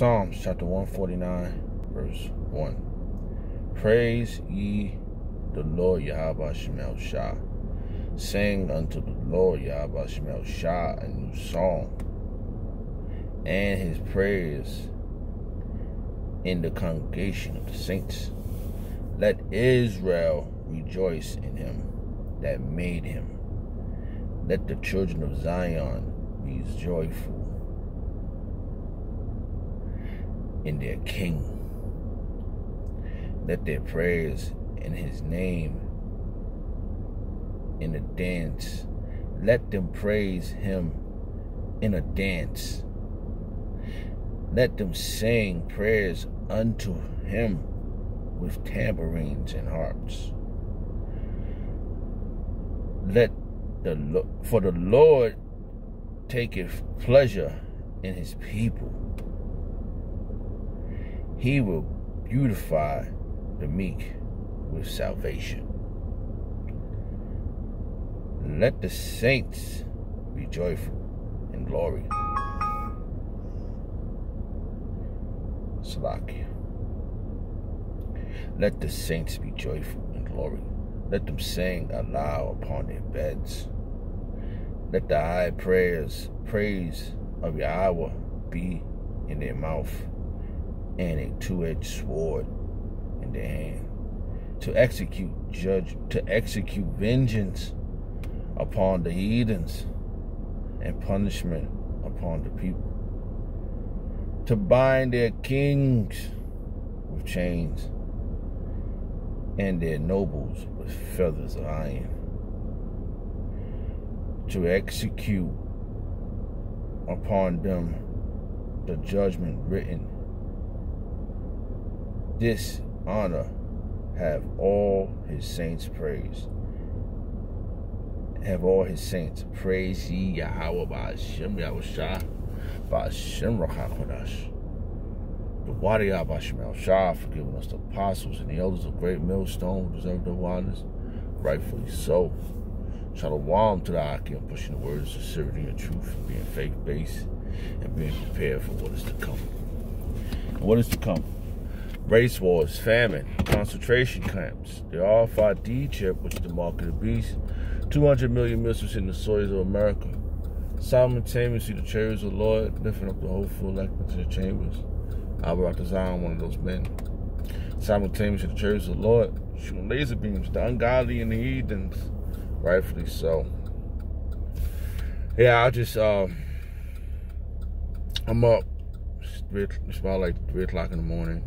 Psalms chapter 149, verse 1. Praise ye the Lord Yahweh Shemel Shah. Sing unto the Lord Yahweh Shemel Shah a new song, and his prayers in the congregation of the saints. Let Israel rejoice in him that made him. Let the children of Zion be joyful in their King. Let their prayers in his name in a dance. Let them praise him in a dance. Let them sing prayers unto him with tambourines and harps. Let the for the Lord taketh pleasure in his people. He will beautify the meek with salvation. Let the saints be joyful in glory. Salakia. Let the saints be joyful in glory. Let them sing aloud upon their beds. Let the high prayers, praise of Yahweh be in their mouth and a two-edged sword in their hand to execute judge to execute vengeance upon the heathens and punishment upon the people to bind their kings with chains and their nobles with feathers of iron to execute upon them the judgment written this honor have all his saints praised. Have all his saints praise ye Yahweh Ba'ashem Yahushua Ba'ashem Rachakodash the Wadiyah Ba'ashem Shah for giving us the apostles and the elders of great millstone deserve the waters rightfully so. Shalom to the Aki and pushing the words of sincerity and truth being faith-based and being prepared for what is to come. And what is to come? Race wars, famine, concentration camps, the RFID chip, which is the mark of the beast, 200 million missiles in the soils of America. Simultaneously, the chariots of the Lord lifting up the hopeful elect into the chambers. I Albert Zion, one of those men. Simultaneously, the chariots of the Lord shooting laser beams, the ungodly and the heathens rightfully so. Yeah, I just um, I'm up. It's about like three o'clock in the morning,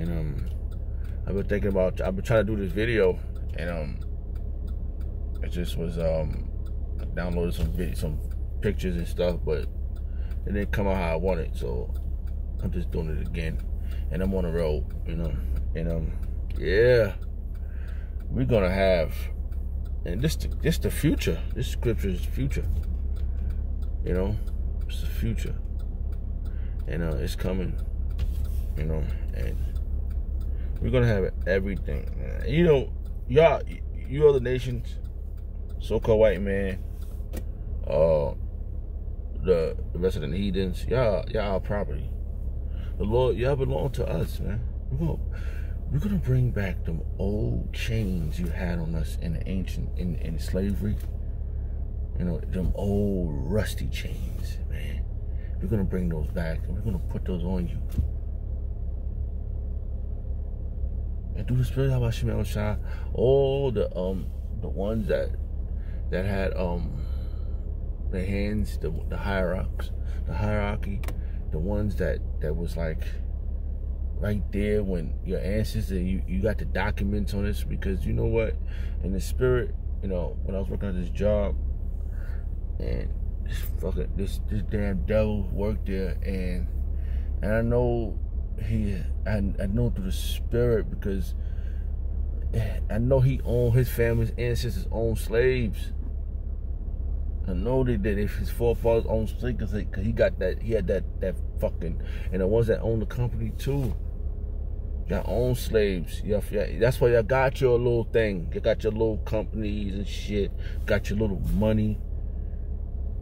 and um, I've been thinking about. I've been trying to do this video, and um, it just was um, downloaded some video, some pictures and stuff, but it didn't come out how I wanted. So I'm just doing it again, and I'm on the road, you know, and um, yeah, we're gonna have and this this the future. This scripture is future. You know, it's the future, and uh, it's coming. You know, and we're gonna have everything. You know, y'all, you other nations, so-called white man, uh, the the heathens, y'all, y'all property. The Lord, y'all belong to us, man. We're gonna, we're gonna bring back them old chains you had on us in the ancient in, in slavery. You know, them old rusty chains, man. We're gonna bring those back and we're gonna put those on you. And do the spirit of Hashem all the um the ones that that had um the hands, the the hierarchs, the hierarchy, the ones that that was like right there when your ancestors you, you got the documents on this because you know what? In the spirit you know when i was working on this job and this fucking this this damn devil worked there and and i know he i, I know through the spirit because eh, i know he owned his family's ancestors owned slaves I know they did. If his forefathers owned slaves, because he got that, he had that that fucking, and the ones that owned the company too. Y'all own slaves. Y'all, that's why y'all got your little thing. You got your little companies and shit. Got your little money.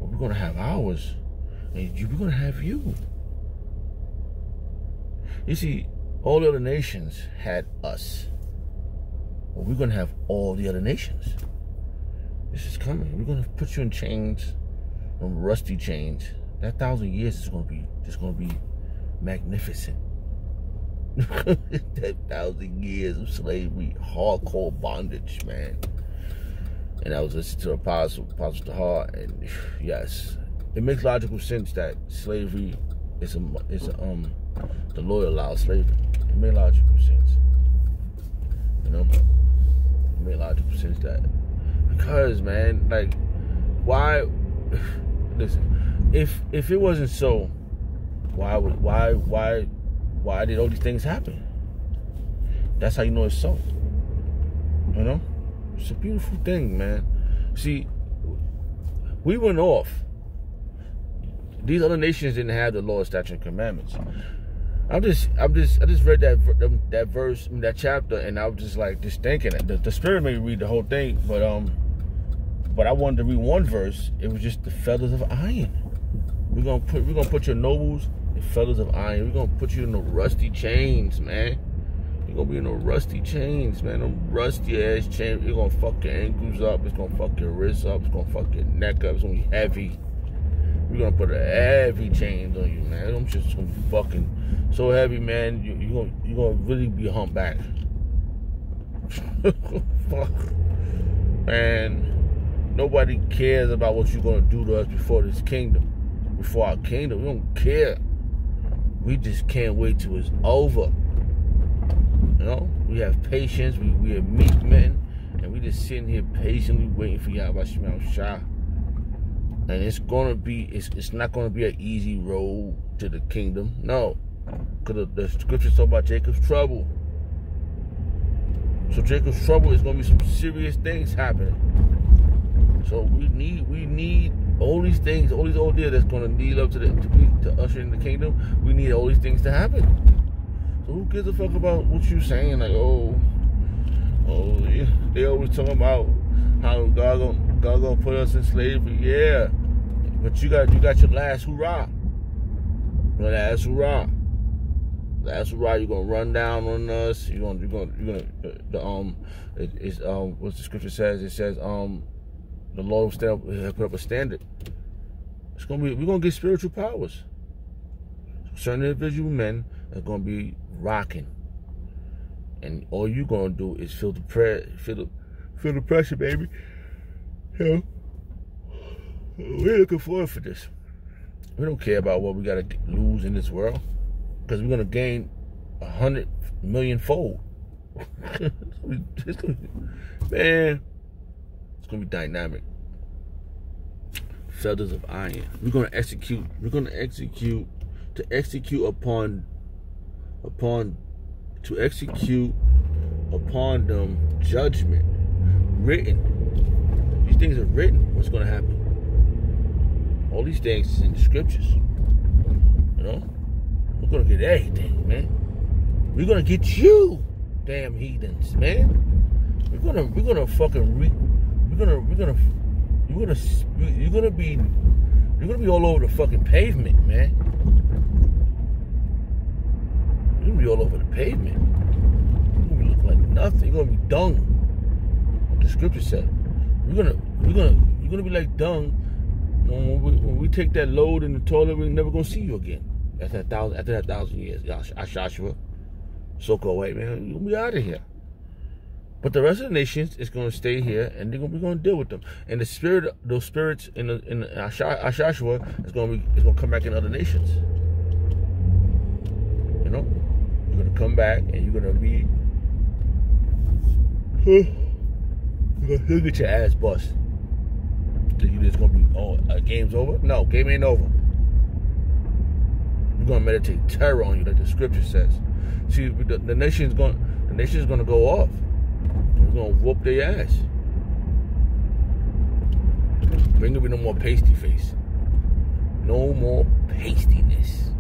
But we're gonna have ours, and you, we're gonna have you. You see, all the other nations had us. Well, we're gonna have all the other nations. This is coming. We're gonna put you in chains, on rusty chains. That thousand years is gonna be just gonna be magnificent. that thousand years of slavery, hardcore bondage, man. And I was listening to Apostle, Apostle Heart, and yes, it makes logical sense that slavery is a is a, um the Lord allows slavery. It makes logical sense. You know, it makes logical sense that because man, like, why? Listen, if if it wasn't so, why would why why why did all these things happen? That's how you know it's so. You know? It's a beautiful thing, man. See, we went off. These other nations didn't have the law, statute, and commandments. I'm just, I'm just, I just read that that verse, that chapter, and I was just like, just thinking. The, the Spirit made me read the whole thing, but um, but I wanted to read one verse. It was just the feathers of iron. We're gonna put, we're gonna put your nobles the feathers of iron. We're gonna put you in the rusty chains, man. You're gonna be in the rusty chains, man. Them rusty ass chains. You're gonna fuck your ankles up. It's gonna fuck your wrists up. It's gonna fuck your neck up. It's gonna be heavy. We're gonna put a heavy chains on you, man. Shit's gonna fucking so heavy, man. You, you're gonna you're gonna really be humpback. Fuck, man. Nobody cares about what you're gonna do to us before this kingdom. Before our kingdom, we don't care we just can't wait till it's over. You know, we have patience. We we are meek men, and we just sitting here patiently waiting for Yahweh Shah. And it's gonna be it's it's not gonna be an easy road to the kingdom. No, because the, the scriptures talk about Jacob's trouble. So Jacob's trouble is gonna be some serious things happening. So we need we need all these things, all these ideas that's to lead up to the to, be, to usher in the kingdom. We need all these things to happen. So who gives a fuck about what you're saying? Like, oh, oh, yeah. they always talking about how God gonna God gonna put us in slavery. Yeah, but you got you got your last hurrah. Your last hurrah. Last hurrah. You're gonna run down on us. You're gonna you're gonna you're gonna the um it, it's um what the scripture says. It says um the Lord will stand up, put up a standard. It's gonna be we're gonna get spiritual powers. Certain individual men are gonna be rocking, and all you're gonna do is feel the prayer, feel the feel the pressure, baby. You we're looking forward for this. We don't care about what we gotta lose in this world, because we're gonna gain a hundred million fold. it's gonna be, man. It's gonna be dynamic. Feathers of iron. We're gonna execute. We're gonna execute to execute upon upon to execute upon them judgment written. These things are written. What's gonna happen? All these things is in the scriptures. You know? We're gonna get everything, man. We're gonna get you, damn heathens, man. We're gonna we're gonna fucking re you're gonna you're gonna you're gonna you're gonna be you're gonna be all over the fucking pavement, man. You're gonna be all over the pavement. You're gonna look like nothing. You're gonna be dung. The scripture said. We're gonna we're gonna you're gonna be like dung when we, when we take that load in the toilet. We're never gonna see you again. After that thousand after that thousand years, Joshua, so go away, man. You'll be out of here. But the rest of the nations is going to stay here, and they're going to be going to deal with them. And the spirit, those spirits in the in Ashashua uh, uh, is going to be is going to come back in other nations. You know, you're going to come back, and you're going to be. He'll get your ass bust. You just gonna be oh, uh, game's over? No, game ain't over. We're gonna meditate terror on you, like the scripture says. See, the, the nation's going, the nation's gonna go off We gonna whoop their ass. Bring me no more pasty face. No more pastiness.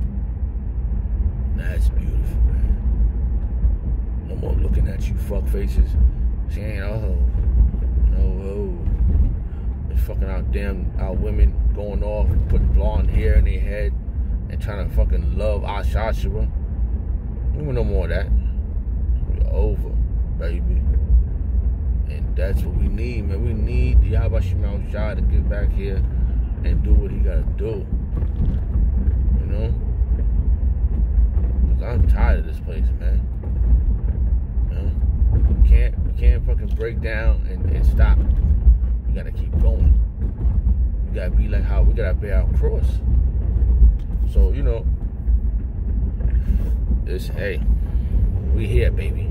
That's beautiful, man. No more looking at you fuck faces. Saying, oh, no, oh. Fucking out damn our women going off and putting blonde hair in their head and trying to fucking love Joshua. We want no more of that. It's over, baby. And that's what we need, man. We need Yabashima Shah to get back here and do what he gotta do. You know? Cause I'm tired of this place, man. You can't can't fucking break down and, and stop. We gotta keep going. We gotta be like how we gotta bear our cross. So, you know, it's hey, we here, baby.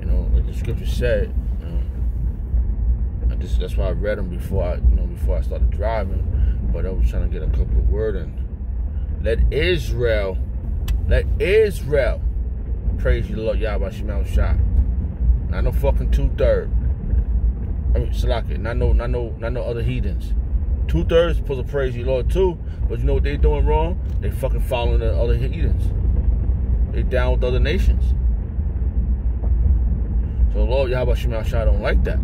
You know, like the scripture said, you know, I just that's why I read them before I, you know, before I started driving. But I was trying to get a couple of word in. Let Israel, let Israel praise you, Lord Yahweh Shemal Shah. Not no fucking two third. I mean, Salaki, not no, not no, not no other heathens. Two thirds supposed to praise you, Lord, too. But you know what they doing wrong? They fucking following the other heathens. They down with other nations. So Lord Yahweh Shemal Shah don't like that.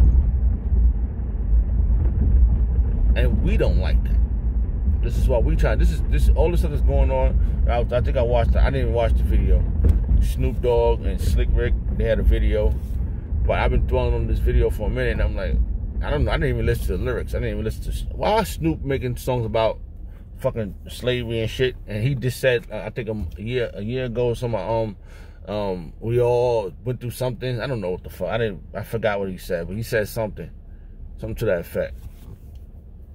And we don't like that. This is what we try. This is this all this stuff that's going on. I, I think I watched. I didn't even watch the video. Snoop Dogg and Slick Rick they had a video, but I've been dwelling on this video for a minute. and I'm like, I don't know. I didn't even listen to the lyrics. I didn't even listen to why Snoop making songs about fucking slavery and shit. And he just said, I think a year a year ago, some um um we all went through something. I don't know what the fuck. I didn't. I forgot what he said, but he said something, something to that effect.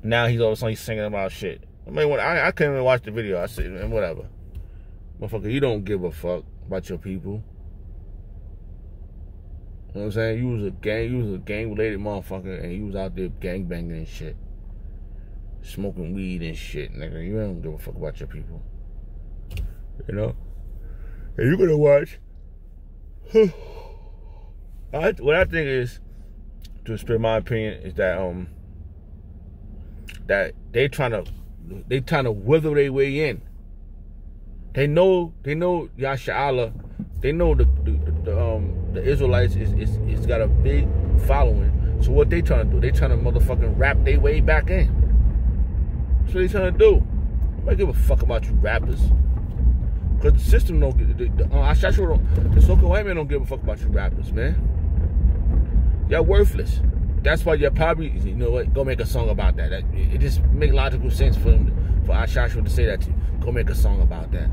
Now he's all of a sudden he's singing about shit. I mean, when I, I couldn't even watch the video. I said, whatever. Motherfucker, you don't give a fuck about your people. You know what I'm saying? You was a gang, you was a gang related motherfucker, and you was out there gang banging and shit, smoking weed and shit, nigga. You don't give a fuck about your people. You know? And you gonna watch. I, what I think is, to express my opinion, is that um that they trying to they trying to wither their way in. They know they know Yasha Allah. They know the the, the um the Israelites is, is is got a big following. So what they trying to do? They trying to motherfucking rap their way back in. That's what they trying to do. I give a fuck about you rappers. Cause the system don't get the, the, uh, I don't the so-called white men don't give a fuck about you rappers, man. Y'all worthless. That's why you're probably you know what, go make a song about that. that it just make logical sense for them for Ashashua to say that to you. Go make a song about that.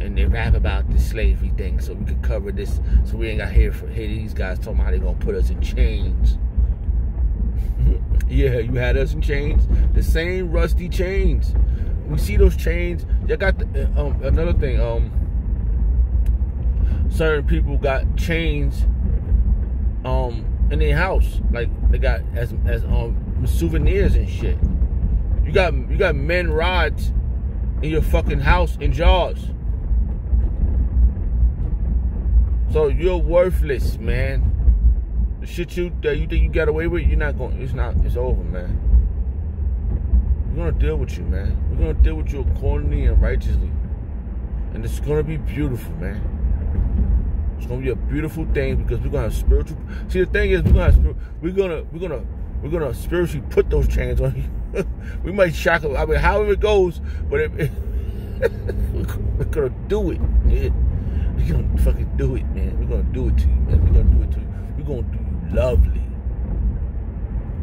And they rap about the slavery thing so we could cover this so we ain't got here for hear these guys talking about how they gonna put us in chains. yeah, you had us in chains. The same rusty chains. We see those chains. You got the, uh, um, another thing. Um, certain people got chains. Um, in their house, like they got as as um souvenirs and shit. You got you got men rods in your fucking house in jars. So you're worthless, man. The shit you that you think you got away with, you're not going. It's not. It's over, man. We're gonna deal with you, man. We're gonna deal with you accordingly and righteously, and it's gonna be beautiful, man. It's gonna be a beautiful thing because we're gonna have spiritual. See, the thing is, we're gonna have, we're gonna we're gonna we're gonna spiritually put those chains on you. we might shock. I mean, however it goes, but it, it, we're gonna do it. Yeah. We're gonna fucking do it, man. We're gonna do it to you, man. We're gonna do it to you. We're gonna do you lovely.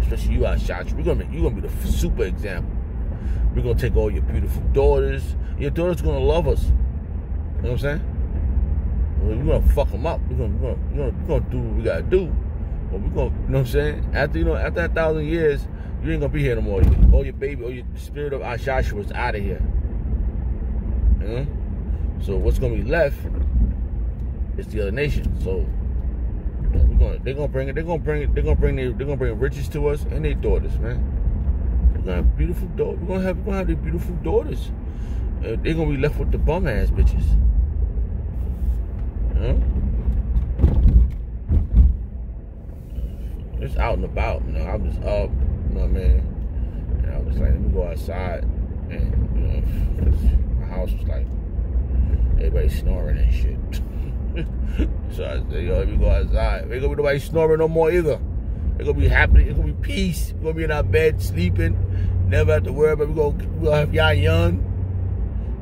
Especially you out shot. We're gonna make you gonna be the super example. We're gonna take all your beautiful daughters. Your daughters gonna love us. You know what I'm saying? we're gonna fuck them up. We're gonna, we're gonna, we're gonna, we're gonna do what we gotta do. But we're gonna, you know what I'm saying? After you know, after a thousand years, you ain't gonna be here no more. All your baby, all your spirit of Ashasha was out of here. You know? So what's gonna be left is the other nation. So gonna, they're gonna bring it. They're gonna bring it. They're gonna bring they're gonna bring riches to us and their daughters, man. We're gonna have beautiful daughters. We're gonna have, we're gonna have their beautiful daughters. Uh, they're gonna be left with the bum ass bitches. Huh? Just out and about, you know. I was up, you know what I mean? And I was like, let me go outside. And, you know, my house was like, everybody snoring and shit. so I said, yo, let me go outside. Ain't gonna be nobody snoring no more either. It's gonna be happy. It's gonna be peace. We're gonna be in our bed sleeping. Never have to worry about we gonna, we gonna have y'all young.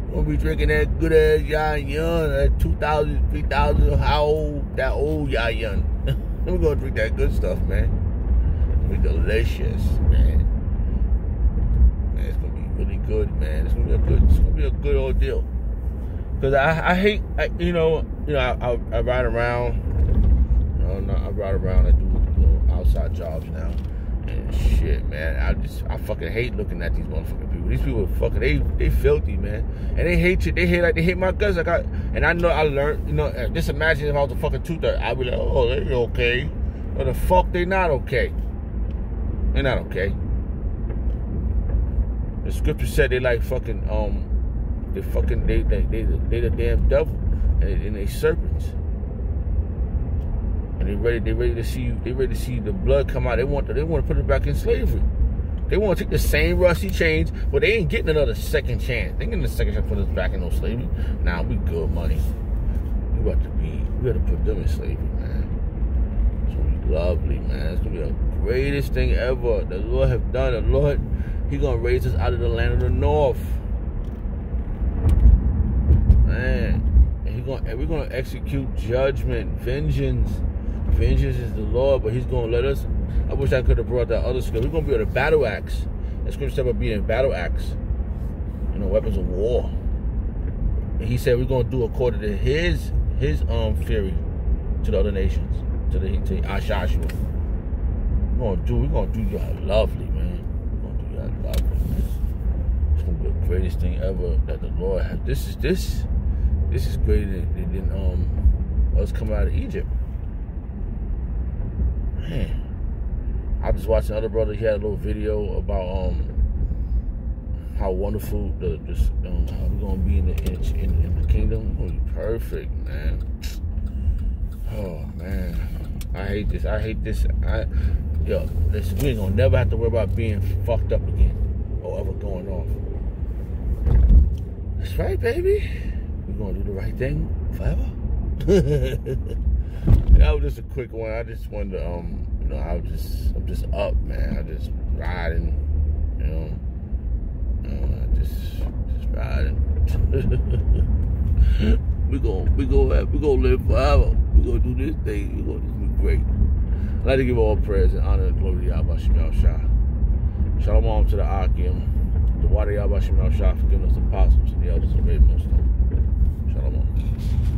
We're We're gonna be drinking that good ass Yayan, that 2000, 3000, how old, that old Yayan. We're gonna drink that good stuff, man. It's gonna be delicious, man. Man, it's gonna be really good, man. It's gonna be a good, it's gonna be a good old deal. Cause I, I hate, I, you know, you know, I, I, I ride around. You know, I ride around. I do you know, outside jobs now and shit, man. I just I fucking hate looking at these motherfucking people. These people fucking they they filthy, man. And they hate you. They hate like they hate my guts. Like I and I know I learned. You know, uh, just imagine if I was a fucking two third, I'd be like, oh, they okay. But the fuck, they not okay. They're not okay. The scripture said they like fucking um, they fucking they they they, they the damn devil and and they serpents and they ready they ready to see they ready to see the blood come out. They want to, they want to put it back in slavery. They want to take the same rusty chains, but they ain't getting another second chance. They getting a second chance to put us back in no slavery. Now nah, we good money. We about to be we got to put them in slavery, man. It's gonna be lovely, man. It's gonna be the greatest thing ever. The Lord have done. The Lord, He gonna raise us out of the land of the north. Man. And gonna and we're gonna execute judgment, vengeance vengeance is the Lord, but He's going to let us. I wish I could have brought that other skill. We're going to be able to battle axe. The scripture about being a battle axe, you know, weapons of war. And he said we're going to do according to His His um theory to the other nations, to the to Ashashua. We're going to do. We're going to do that lovely, man. We're going to do that lovely, man. It's going to be the greatest thing ever that the Lord has. This is this. This is greater than, than um us coming out of Egypt. Man. I was watching another brother. He had a little video about um how wonderful the this um, how we gonna be in the in, in, the kingdom. We're be perfect, man. Oh man, I hate this. I hate this. I yo, listen, we ain't gonna never have to worry about being fucked up again or ever going off. That's right, baby. We're gonna do the right thing forever. that was just a quick one. I just wanted to, um, you know, I was just, I'm just up, man. I just riding, you know, I just, just riding. we gonna, we gonna, we gonna live forever. We gonna do this thing. We gonna, be great. I'd like to give all praise and honor and glory to Yahweh Shemel Shah. Shalom to the Akim, the water Yahweh Shemel Shah, forgiving us apostles and the elders of the Millstone. Shalom.